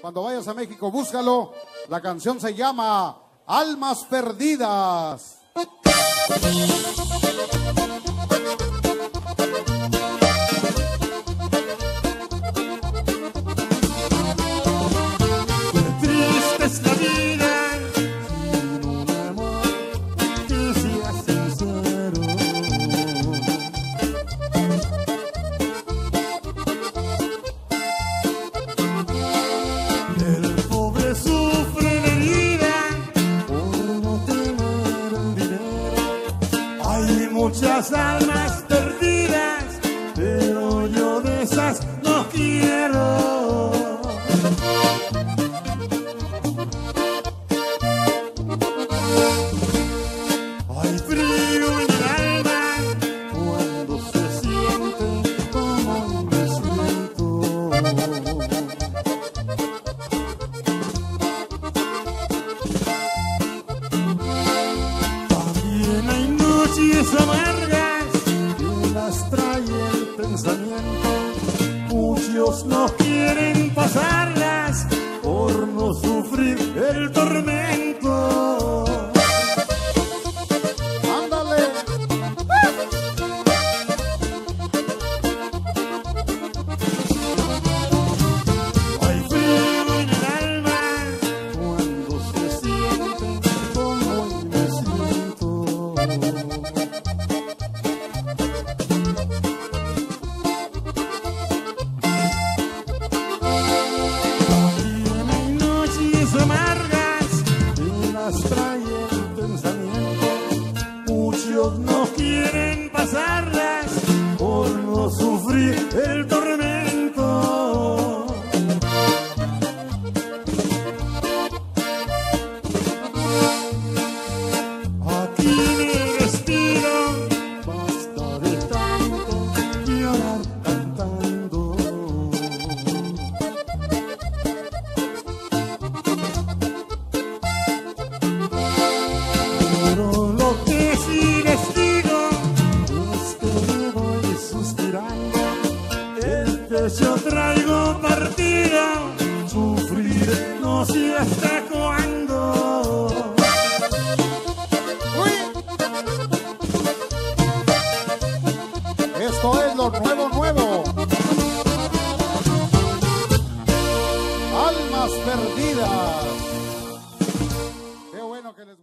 Cuando vayas a México, búscalo. La canción se llama Almas Perdidas. Muchas almas perdidas, pero yo de esas no quiero. Hay frío en el alma cuando se siente como me siento. Noches amargas que las trae el pensamiento. Muchos no amargas que las trae el pensamiento. Muchos no quieren pasarlas Yo traigo partida, sufrir no sé hasta cuándo. Uy. Esto es lo nuevo, nuevo. Almas perdidas. Qué bueno que les